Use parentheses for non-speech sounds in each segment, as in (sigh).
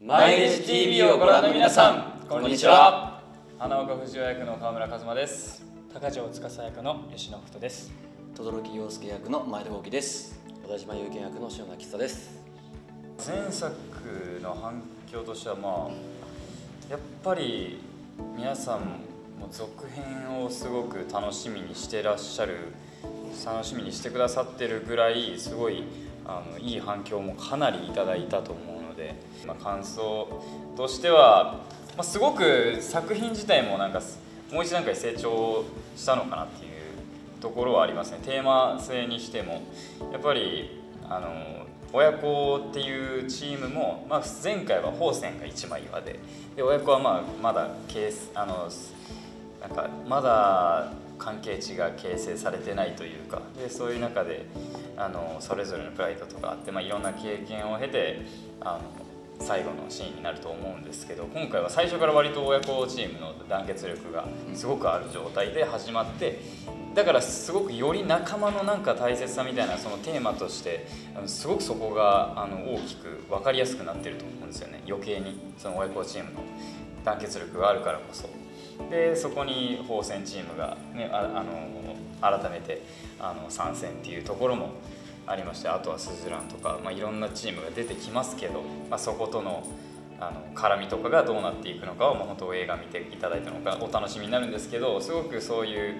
毎日 TV をご覧の皆さんこんにちは。花岡藤尾役の川村和馬です。高城司役の吉野北です。轟陽介役の前田幸喜です。小田島優健役の塩野久です。前作の反響としてはまあやっぱり皆さんも続編をすごく楽しみにしてらっしゃる楽しみにしてくださってるぐらいすごいあのいい反響もかなりいただいたと思うので、まあ、感想としては、まあ、すごく作品自体もなんかもう一段階成長したのかなっていうところはありますね。テーマ性にしても。やっぱりあの親子っていうチームも、まあ、前回は宝泉が一枚岩で。で親子はまあまだケースあのなんかまだ関係値が形成されてないというかでそういう中であのそれぞれのプライドとかあって、まあ、いろんな経験を経てあの最後のシーンになると思うんですけど今回は最初から割と親子チームの団結力がすごくある状態で始まってだからすごくより仲間のなんか大切さみたいなそのテーマとしてすごくそこがあの大きく分かりやすくなってると思うんですよね余計にその親子チームの団結力があるからこそ。でそこに宝泉チームが、ね、ああの改めてあの参戦っていうところもありましてあとはスズランとか、まあ、いろんなチームが出てきますけど、まあ、そことのあの絡みとかがどうなっていくのかはもう本当映画見ていただいたのかお楽しみになるんですけどすごくそういう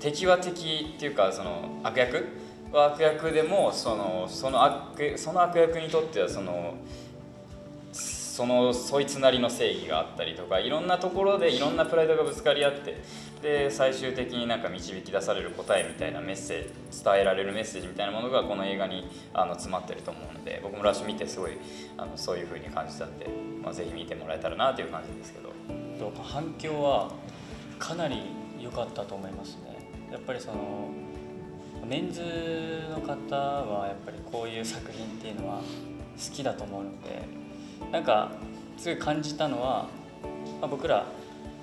敵は敵っていうかその悪役は悪役でもそのその悪その悪役にとってはそのそのそいつなりの正義があったりとかいろんなところでいろんなプライドがぶつかり合ってで最終的になんか導き出される答えみたいなメッセージ伝えられるメッセージみたいなものがこの映画にあの詰まってると思うので僕もラッシュ見てすごいあのそういう風に感じたんで、まあ、ぜひ見てもらえたらなという感じですけど。反響はかなり良かったと思いますね。やっぱりそのメンズの方はやっぱりこういう作品っていうのは好きだと思うのでなんかすごい感じたのは、まあ、僕ら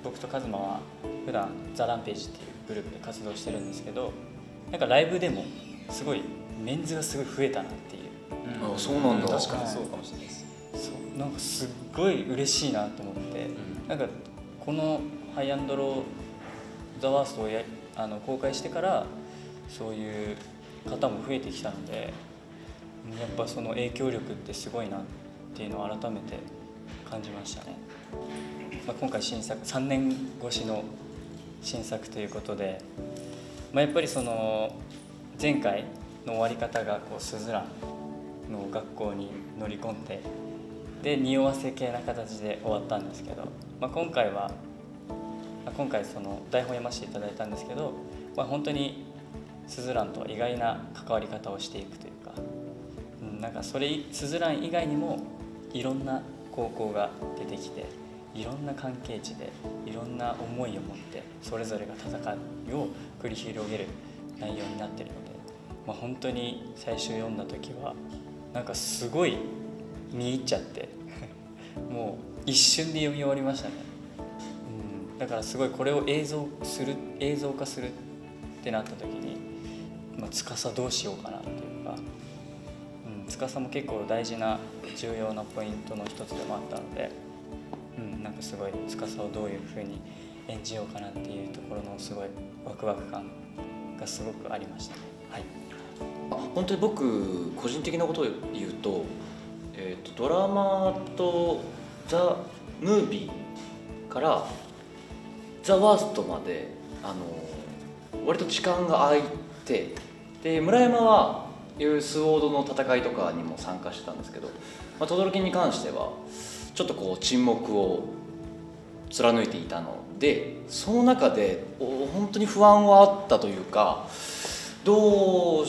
僕とカズマは普段ザ・ランページっていうグループで活動してるんですけどなんかライブでもすごいメンズがすごい増えたなっていう、うん、あそうなんだ。確かにそうかもしれないです。そう。なんかすっごい嬉しいなと思って、うん、なんかこの「ハイアンドロー・ザ・ワーストをやあの公開してからそういう方も増えてきたのでやっぱその影響力ってすごいなってっていうのを改めて感じましたね、まあ、今回新作3年越しの新作ということで、まあ、やっぱりその前回の終わり方がこうスズランの学校に乗り込んでで匂わせ系な形で終わったんですけど、まあ、今回は今回その台本読ませていただいたんですけど、まあ、本当にスズランと意外な関わり方をしていくというか、うん、なんかそれスズラン以外にもいろんな高校が出てきていろんな関係値でいろんな思いを持ってそれぞれが戦いを繰り広げる内容になってるので、まあ、本当に最初読んだ時はなんかすごい見入っちゃって (laughs) もう一瞬で読み終わりましたね、うん、だからすごいこれを映像する映像化するってなった時に、まあ、司どうしようかなっていうか司も結構大事な重要なポイントの一つでもあったので、うん、なんかすごい司をどういうふうに演じようかなっていうところのすごいワクワク感がすごくありましたね。はい、あ本当に僕個人的なことを言うと,、えーと、ドラマとザ・ムービーからザ・ワーストまであの割と時間が空いてで村山はいうスウォードの戦いとかにも参加してたんですけど、まあ、轟に関してはちょっとこう沈黙を貫いていたのでその中で本当に不安はあったというかどう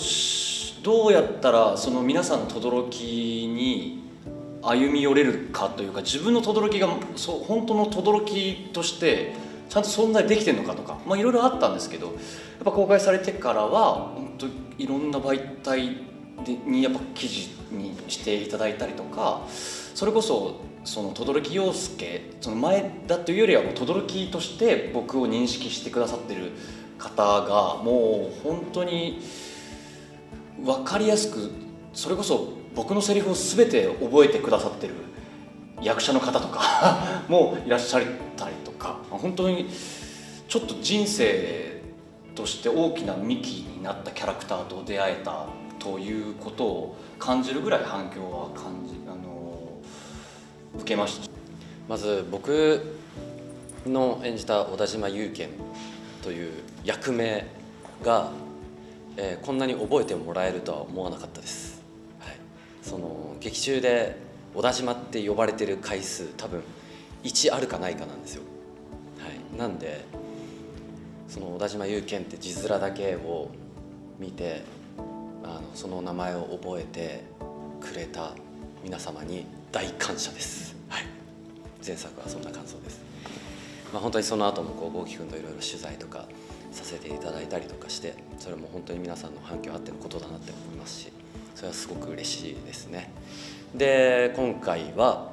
どうやったらその皆さんの轟に歩み寄れるかというか自分の轟がそ本当の轟としてちゃんと存在できてるのかとかいろいろあったんですけどやっぱ公開されてからは本当いろんな媒体でにやっぱ記事にしていただいたりとかそれこそその轟陽介その前だというよりは轟として僕を認識してくださってる方がもう本当に分かりやすくそれこそ僕のセリフを全て覚えてくださってる役者の方とか (laughs) もいらっしゃったりとか本当にちょっと人生として大きな幹になったキャラクターと出会えたということを感じるぐらい反響は感じあの受けました。まず僕の演じた小田島雄賢という役名が、えーこんなに覚えてもらえるとは思わなかったです、はい、その劇中で小田島って呼ばれてる回数多分1あるかないかなんですよ、はい、なんでその小田島雄賢って字面だけを見てあのその名前を覚えてくれた皆様に大感謝です、はい、前作はそんな感想です、まあ、本当にその後もこう豪輝君といろいろ取材とかさせていただいたりとかしてそれも本当に皆さんの反響あってのことだなって思いますしそれはすごく嬉しいですね。で今回は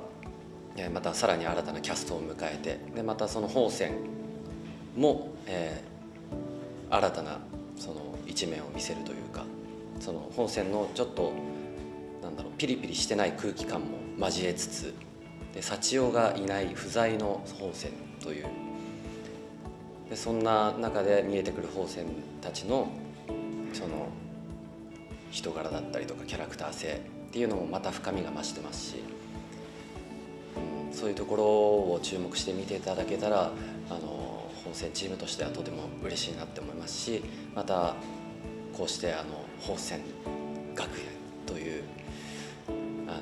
またさらに新たなキャストを迎えてでまたその本線も、えー新たなその一面を見せるというかその本線のちょっとなんだろうピリピリしてない空気感も交えつつで幸代がいない不在の本線というでそんな中で見えてくる本線たちのその人柄だったりとかキャラクター性っていうのもまた深みが増してますし、うん、そういうところを注目して見ていただけたらあの本戦チームとしてはとても嬉しいなって思いますしまたこうしてあの本戦学園というあの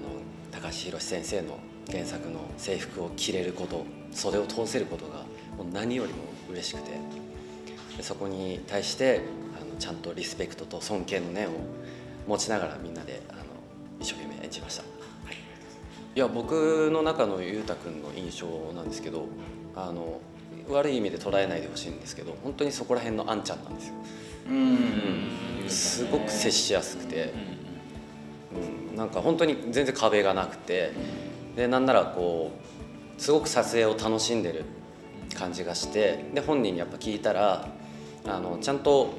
高橋宏先生の原作の制服を着れること袖を通せることがもう何よりも嬉しくてそこに対してあのちゃんとリスペクトと尊敬の念を持ちながらみんなであの一生懸命演じました、はい、いや僕の中の裕太君の印象なんですけどあの悪い意味で捉えないでほしいんですけど本当にそこら辺のあんちゃんなんですよ、うん、すごく接しやすくて、うん、なんか本当に全然壁がなくて。でなんならこうすごく撮影を楽しんでる感じがしてで本人にやっぱ聞いたらあのちゃんと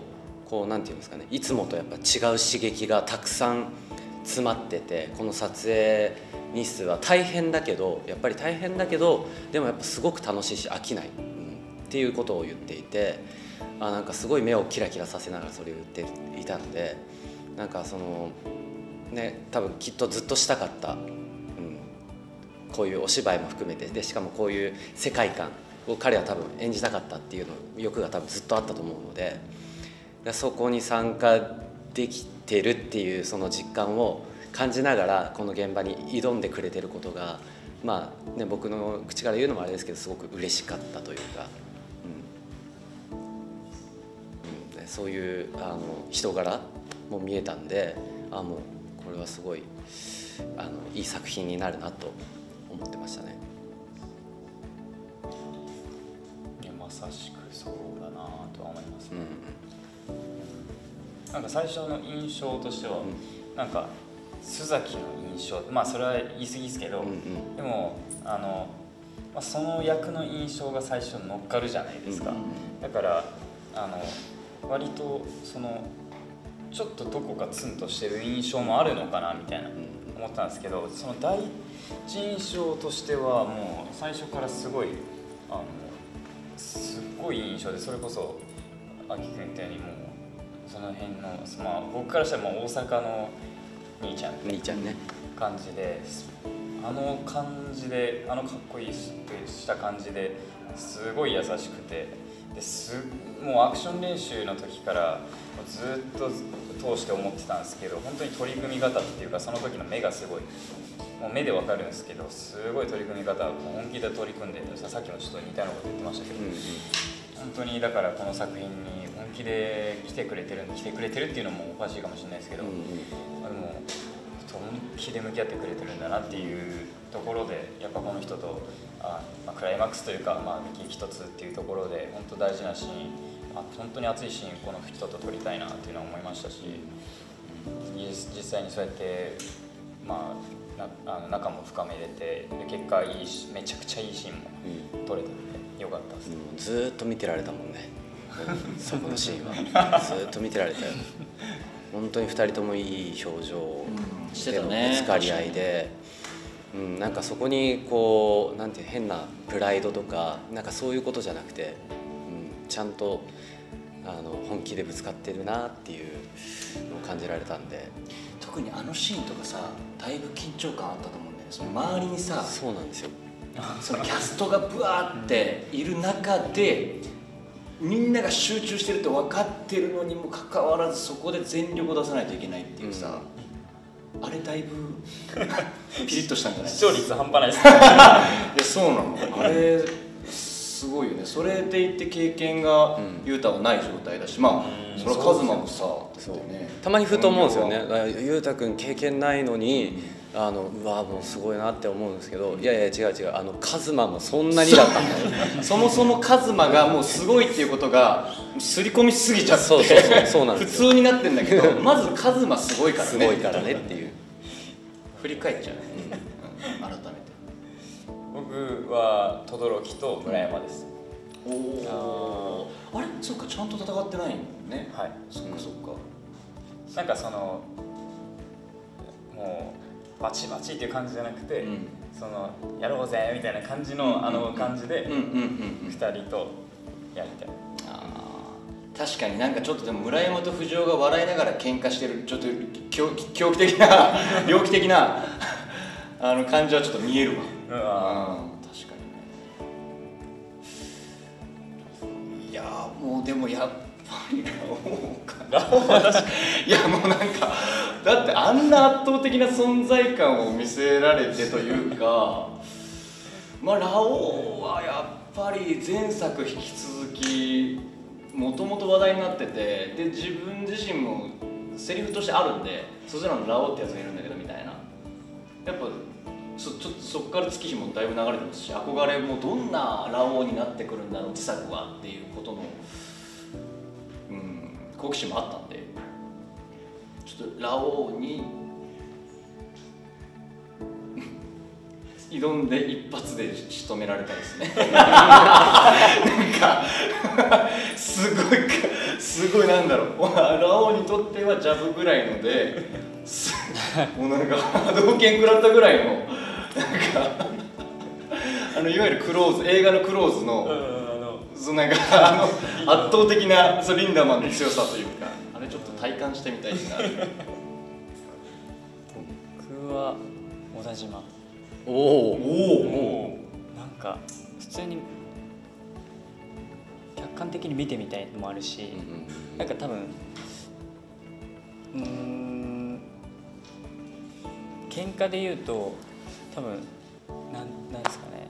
こうなんていうんですかねいつもとやっぱ違う刺激がたくさん詰まっててこの撮影日数は大変だけどやっぱり大変だけどでもやっぱすごく楽しいし飽きない、うん、っていうことを言っていてあなんかすごい目をキラキラさせながらそれを言っていたのでなんかそのね多分きっとずっとしたかった、うん、こういうお芝居も含めて。でしかもこういう世界観を彼は多分演じたかったっていうの欲が多分ずっとあったと思うのででそこに参加できてるっていうその実感を感じながらこの現場に挑んでくれてることがまあね僕の口から言うのもあれですけどすごく嬉しかったというか、そういうあの人柄も見えたんであもうこれはすごいあのいい作品になるなと思ってましたね。いやまさしくそうだなとは思いますね、うんなんか最初の印象としては、なんか須崎の印象まあそれは言い過ぎですけど、うんうん。でもあの、まあ、その役の印象が最初に乗っかるじゃないですか、だからあの割とそのちょっとどこかツンとしてる印象もあるのかなみたいな思ったんですけどその第一印象としてはもう最初からすごいあのすっごい印象でそれこそ秋君言ったようにもうその辺の、まあ、僕からしたらもう大阪の兄ちゃん兄ちゃんね。感じであの感じであのかっこいいした感じですごい優しくてです。もうアクション練習の時からずっと通して思ってたんですけど本当に取り組み方っていうかその時の目がすごいもう目でわかるんですけどすごい取り組み方本気で取り組んでてさっきもちょっと似たようなこと言ってましたけど、うんうん。本当にだからこの作品に本気で来てくれてる来てくれてるっていうのもおかしいかもしれないですけど、うんも本気で向き合ってくれてるんだなっていうところでやっぱこの人とあ、まあ、クライマックスというか、まあ、激突っていうところで本当大事なシーンあ本当に熱いシーンこの人と撮りたいなっていうのは思いましたし、うん実実際にそうやって、まあ、なあの仲も深めれてで結果いいしめちゃくちゃいいシーンもうん。撮れててよかったです。ずーっと見てられたもんね。(laughs) そこのシーンは。(laughs) ずーっと見てられたよ。本当に2人ともいい表情うんしてたね。ぶつかり合いで。うん、なんかそこにこうなんていう変なプライドとかなんかそういうことじゃなくて、うん、ちゃんとあの本気でぶつかってるなっていうのを感じられたんで。特にあのシーンとかさだいぶ緊張感あったと思うんだよね。その周りにさそうなんですよ。(laughs) そのキャストがブワーっている中でみんなが集中してるって分かってるのにもかかわらずそこで全力を出さないといけないっていうさ、あれだいぶ (laughs) ピリッとしたんじゃない？視聴率半端ないです。(laughs) いやそうなの。あれすごいよね。それでいって経験がうん。雄太はない状態だしまあうんそれはカズマもさそう。ね。たまにふと思うんですよね。本業はあゆうたくん経験ないのにあのうわもうすごいなって思うんですけどいやいや違う違うあのカズマもそんなにだった。んだよそもそもカズマがもうすごいっていうことが刷り込みしすぎちゃって。そうそうそうそうなん普ですよ。通になってんだけど (laughs) まずカズマすごいからね。すごいからねっていう。振り返っちゃう。ね、うん。改めて。僕は轟と村山ですそっかちゃんと戦ってないんねはいそっかそっかなんかそのもうバチバチっていう感じじゃなくて、うんそのやろうぜみたいな感じのあの感じでうんうんうんうん2人とやりたい確かになんかちょっとでも村山と藤尾が笑いながら喧嘩してるちょっと狂狂気的な猟奇的なあの感じはちょっと見えるわうんやーもうでもやっぱりラオウかラオウは確かいやもうなんかだってあんな圧倒的な存在感を見せられてというかまあラオウはやっぱり前作引き続きもともと話題になっててで自分自身もセリフとしてあるんでそちらのラオウってやつがいるんだけどそこから月日もだいぶ流れてますし憧れもどんなラオウになってくるんだろう自作はっていうことのうん好奇心もあったんでちょっとラオウに (laughs) 挑んで一発で仕留められたいですね。なんかすごいすごいなんだろう。ラオウにとってはジャブぐらいのでもうなんか波動拳食らったぐらいのあのいわゆるクローズ映画のクローズの、そのなんかあの圧倒的なそうリンダマンの強さというか。あれちょっと体感してみたいですね僕は小田島。おおおもなんか普通に客観的に見てみたいのもあるし、なんか多分うーん喧嘩で言うと多分なんなんですかね。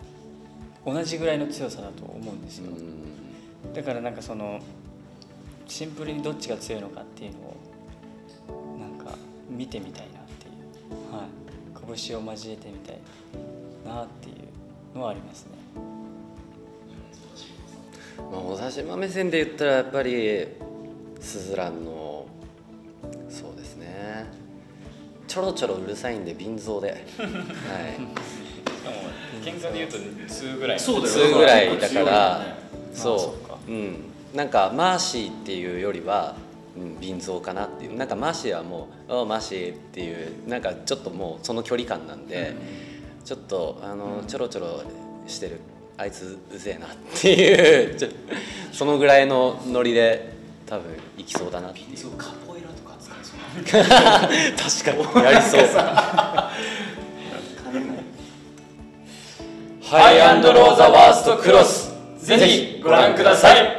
同じぐらいの強さだと思うんですよ、だからなんかそのシンプルにどっちが強いのかっていうのをなんか見てみたいなっていうはい拳を交えてみたいなっていうのはありますね。まあ、小田島目線で言ったらやっぱりスズランのそうですね。ちょろちょろうるさいんで瓶蔵で、はい、(laughs) しかも喧嘩で言うと2ぐらい。そうだよ2ぐらいだからそう、う。ん、なんかマーシーっていうよりは、うん、瓶蔵かなっていう。なんかマーシーはもう「おうマーシー」っていうなんかちょっともうその距離感なんで、ちょっとあのちょろちょろしてるあいつうぜえなっていうちょそのぐらいのノリで多分いきそうだなっていう。そうカポエラとか使えそうな (laughs) 確かに。やりそうハイアンドローザワーストクロス。ぜひご覧ください。